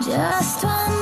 Just one